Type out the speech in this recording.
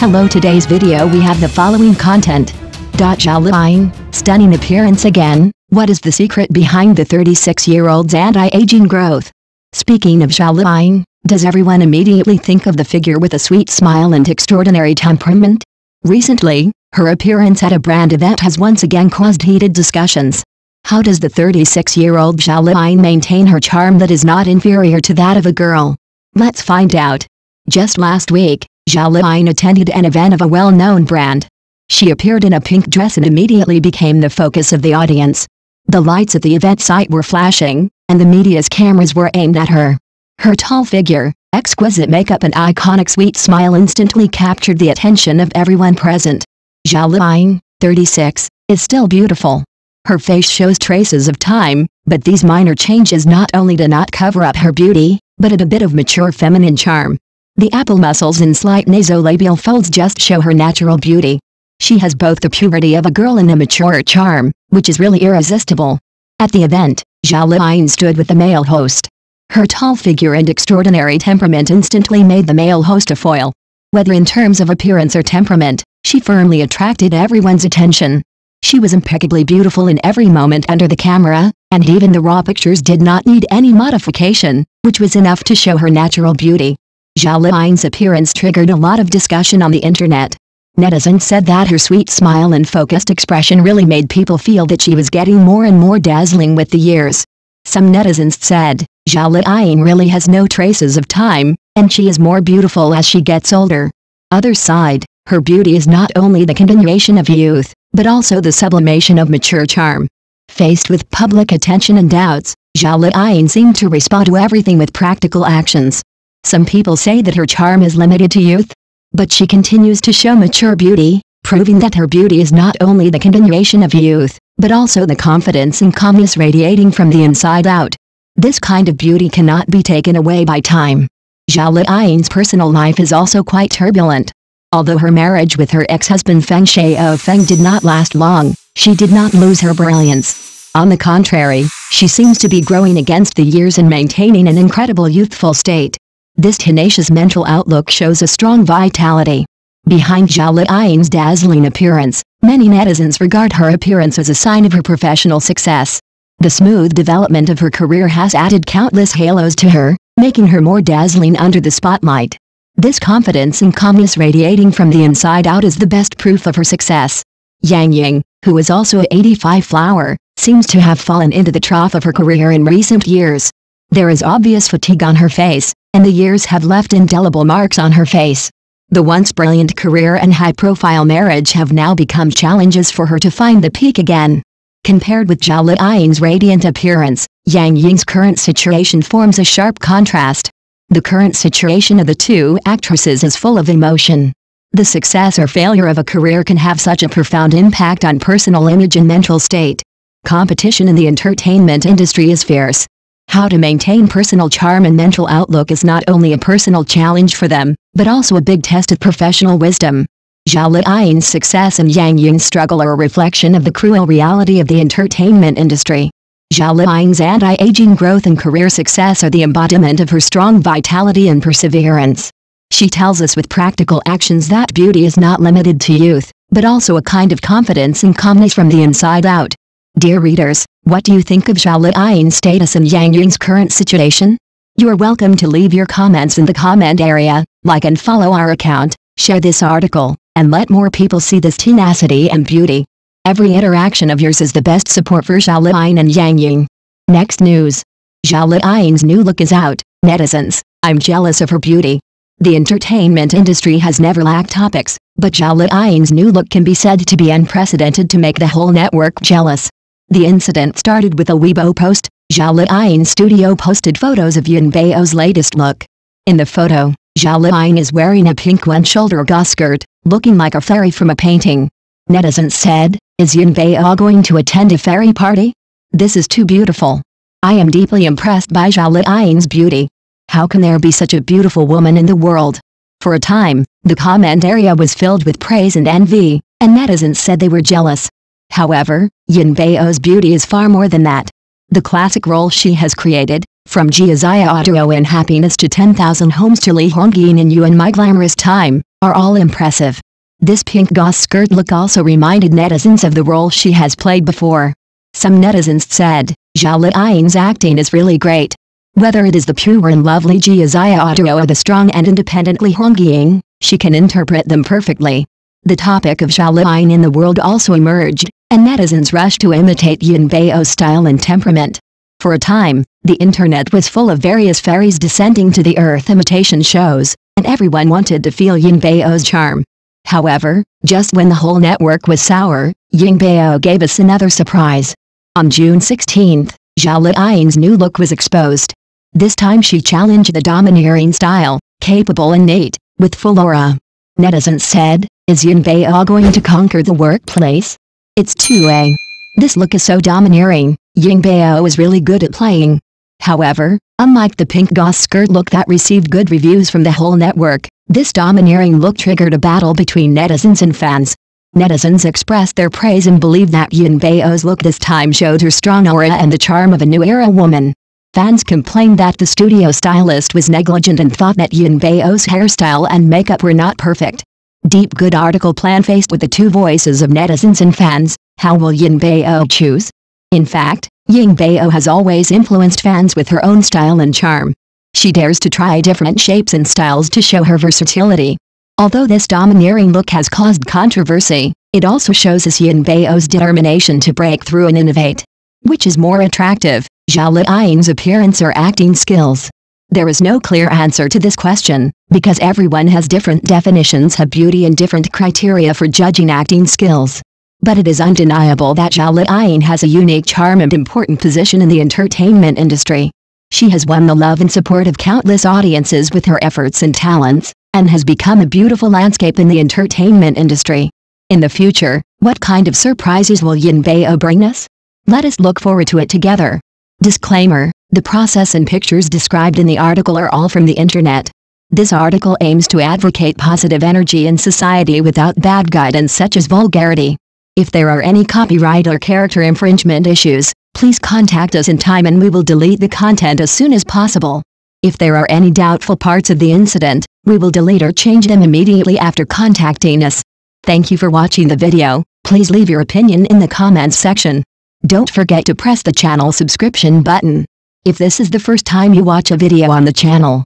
Hello today's video we have the following content. Zhao Liying, stunning appearance again, what is the secret behind the 36-year-old's anti-aging growth? Speaking of Zhao Liying, does everyone immediately think of the figure with a sweet smile and extraordinary temperament? Recently, her appearance at a brand event has once again caused heated discussions. How does the 36-year-old Zhao Liying maintain her charm that is not inferior to that of a girl? Let's find out. Just last week, Zhao Liying attended an event of a well-known brand. She appeared in a pink dress and immediately became the focus of the audience. The lights at the event site were flashing, and the media's cameras were aimed at her. Her tall figure, exquisite makeup and iconic sweet smile instantly captured the attention of everyone present. Zhao Liying, 36, is still beautiful. Her face shows traces of time, but these minor changes not only do not cover up her beauty, but add a bit of mature feminine charm. The apple muscles and slight nasolabial folds just show her natural beauty. She has both the puberty of a girl and a mature charm, which is really irresistible. At the event, Zhao Liying stood with the male host. Her tall figure and extraordinary temperament instantly made the male host a foil. Whether in terms of appearance or temperament, she firmly attracted everyone's attention. She was impeccably beautiful in every moment under the camera, and even the raw pictures did not need any modification, which was enough to show her natural beauty. Zhao Liying's appearance triggered a lot of discussion on the internet. Netizens said that her sweet smile and focused expression really made people feel that she was getting more and more dazzling with the years. Some netizens said, Zhao Liying really has no traces of time, and she is more beautiful as she gets older. Others sighed, her beauty is not only the continuation of youth, but also the sublimation of mature charm. Faced with public attention and doubts, Zhao Liying seemed to respond to everything with practical actions. Some people say that her charm is limited to youth, but she continues to show mature beauty, proving that her beauty is not only the continuation of youth, but also the confidence and calmness radiating from the inside out. This kind of beauty cannot be taken away by time. Zhao Liying's personal life is also quite turbulent. Although her marriage with her ex-husband Feng Shaofeng did not last long, she did not lose her brilliance. On the contrary, she seems to be growing against the years and maintaining an incredible youthful state. This tenacious mental outlook shows a strong vitality. Behind Zhao Liying's dazzling appearance, many netizens regard her appearance as a sign of her professional success. The smooth development of her career has added countless halos to her, making her more dazzling under the spotlight. This confidence and calmness radiating from the inside out is the best proof of her success. Yang Ying, who is also a 85 flower, seems to have fallen into the trough of her career in recent years. There is obvious fatigue on her face, and the years have left indelible marks on her face. The once brilliant career and high-profile marriage have now become challenges for her to find the peak again. Compared with Zhao Liying's radiant appearance, Yang Ying's current situation forms a sharp contrast. The current situation of the two actresses is full of emotion. The success or failure of a career can have such a profound impact on personal image and mental state. Competition in the entertainment industry is fierce, how to maintain personal charm and mental outlook is not only a personal challenge for them, but also a big test of professional wisdom. Zhao Liying's success and Yang Ying's struggle are a reflection of the cruel reality of the entertainment industry. Zhao Liying's anti-aging growth and career success are the embodiment of her strong vitality and perseverance. She tells us with practical actions that beauty is not limited to youth, but also a kind of confidence and calmness from the inside out. Dear readers, what do you think of Zhao Liying's status and Yang Ying's current situation? You are welcome to leave your comments in the comment area, like and follow our account, share this article, and let more people see this tenacity and beauty. Every interaction of yours is the best support for Zhao Liying and Yang Ying. Next news. Zhao Liying's new look is out, netizens, I'm jealous of her beauty. The entertainment industry has never lacked topics, but Zhao Liying's new look can be said to be unprecedented to make the whole network jealous. The incident started with a Weibo post, Zhao Liying Studio posted photos of Yingbao's latest look. In the photo, Zhao Liying is wearing a pink one-shoulder skirt, looking like a fairy from a painting. Netizens said, is Yingbao going to attend a fairy party? This is too beautiful. I am deeply impressed by Zhao Liying's beauty. How can there be such a beautiful woman in the world? For a time, the comment area was filled with praise and envy, and netizens said they were jealous. However, Yingbao's beauty is far more than that. The classic role she has created, from Jiazaya Auto in Happiness to 10,000 Homes to Li Hongyin in You and My Glamorous Time, are all impressive. This pink gauze skirt look also reminded netizens of the role she has played before. Some netizens said, Zhao Liying's acting is really great. Whether it is the pure and lovely Jia Zia or the strong and independently Huang Ying, she can interpret them perfectly. The topic of Zhao Liying in the world also emerged, and netizens rushed to imitate Ying Bao's style and temperament. For a time, the internet was full of various fairies descending to the earth imitation shows, and everyone wanted to feel Ying Bao's charm. However, just when the whole network was sour, Ying Bao gave us another surprise. On June 16, Zhao Liying's new look was exposed. This time she challenged the domineering style, capable and innate, with full aura. Netizens said, is Ying Bao going to conquer the workplace? It's 2A. This look is so domineering, Ying Bao is really good at playing. However, unlike the pink gauze skirt look that received good reviews from the whole network, this domineering look triggered a battle between netizens and fans. Netizens expressed their praise and believed that Ying Bao's look this time showed her strong aura and the charm of a new era woman. Fans complained that the studio stylist was negligent and thought that Ying Bao's hairstyle and makeup were not perfect. Deep Good article plan faced with the two voices of netizens and fans, how will Ying Bao choose? In fact, Ying Bao has always influenced fans with her own style and charm. She dares to try different shapes and styles to show her versatility. Although this domineering look has caused controversy, it also shows us Ying Bao's determination to break through and innovate. Which is more attractive, Zhao Liying's appearance or acting skills? There is no clear answer to this question, because everyone has different definitions of beauty and different criteria for judging acting skills. But it is undeniable that Zhao Liying has a unique charm and important position in the entertainment industry. She has won the love and support of countless audiences with her efforts and talents, and has become a beautiful landscape in the entertainment industry. In the future, what kind of surprises will Ying Bao bring us? Let us look forward to it together. Disclaimer, the process and pictures described in the article are all from the internet. This article aims to advocate positive energy in society without bad guidance such as vulgarity. If there are any copyright or character infringement issues, Please contact us in time and we will delete the content as soon as possible. If there are any doubtful parts of the incident, we will delete or change them immediately after contacting us. Thank you for watching the video, please leave your opinion in the comments section. Don't forget to press the channel subscription button. If this is the first time you watch a video on the channel,